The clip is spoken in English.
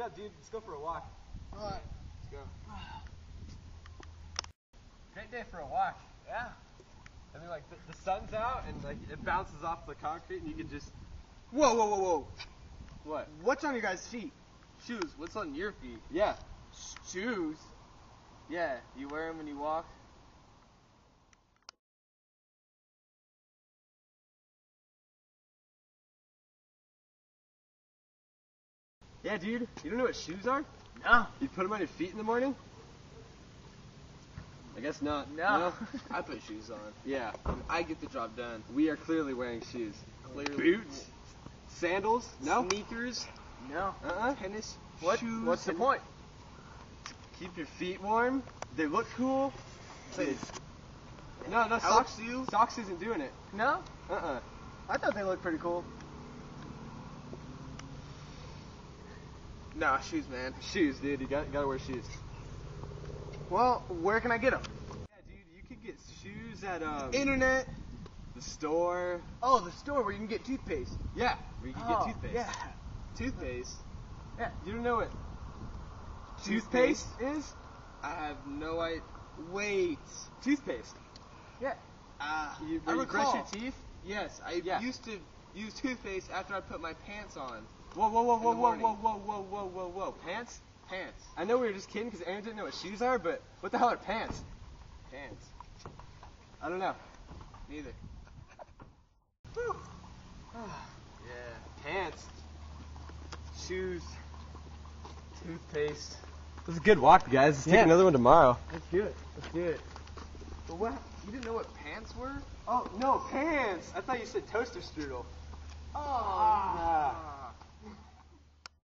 Get up, dude. Let's go for a walk. Alright. Let's go. Great day for a walk. Yeah. I mean, like the, the sun's out and like it bounces off the concrete, and you can just Whoa, whoa, whoa, whoa. what? What's on your guys' feet? Shoes. What's on your feet? Yeah. Shoes. Yeah. You wear them when you walk. Yeah, dude. You don't know what shoes are? No. You put them on your feet in the morning? I guess not. No. I put shoes on. Yeah. I get the job done. We are clearly wearing shoes. Clearly. Boots? Sandals? No. Sneakers. No. Uh-uh. Tennis. What? Shoes. What's the point? Keep your feet warm. They look cool. Please. No, no, socks. you. Socks isn't doing it. No? Uh-uh. I thought they looked pretty cool. Nah, shoes, man. Shoes, dude. You got, gotta wear shoes. Well, where can I get them? Yeah, dude. You could get shoes at um, Internet. the store. Oh, the store where you can get toothpaste. Yeah, where you can Oh, get toothpaste. Yeah. Toothpaste. Yeah. You don't know what Toothpaste? toothpaste is? I have no idea. Wait. Toothpaste. Yeah. Ah. You, I you brush your teeth? Yes, I Yeah. used to use toothpaste after I put my pants on. Whoa, whoa, whoa, whoa, whoa, whoa, whoa, whoa, whoa, whoa, whoa. Pants? Pants. I know we were just kidding because Aaron didn't know what shoes are, but what the hell are pants? Pants. I don't know. Neither. Yeah. Pants. Shoes. Toothpaste. It was a good walk, guys. Let's Yeah. take another one tomorrow. Let's do it. Let's do it. But what? You didn't know what pants were? Oh, no, pants! I thought you said toaster strudel. Oh, ah.